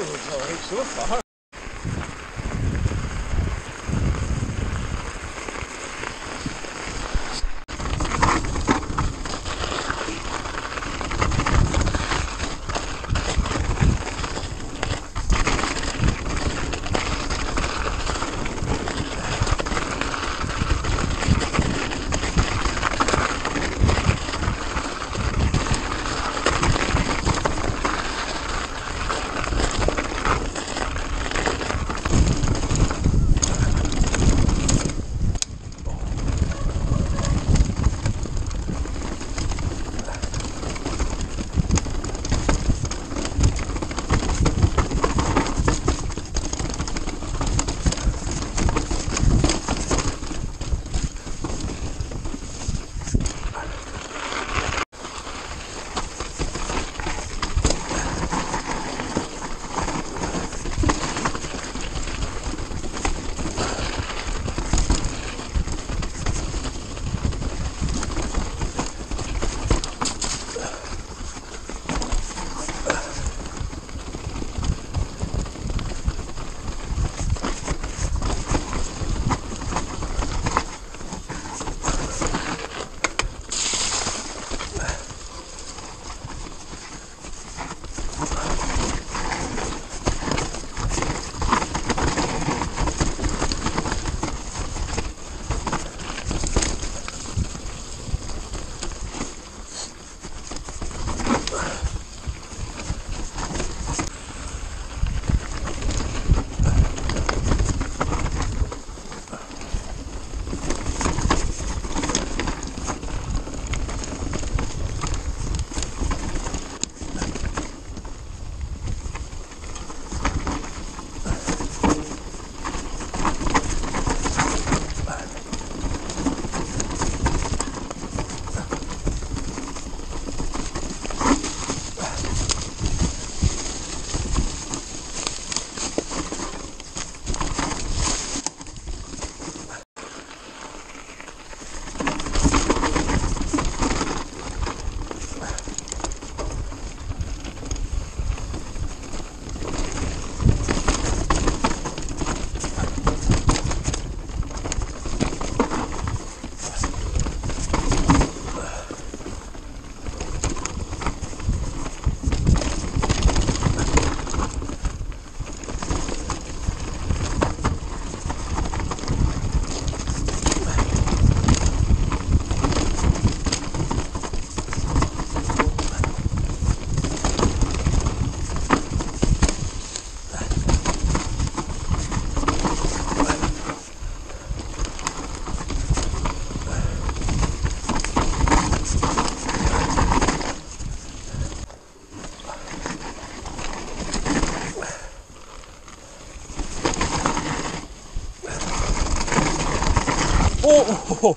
terrible so far. おお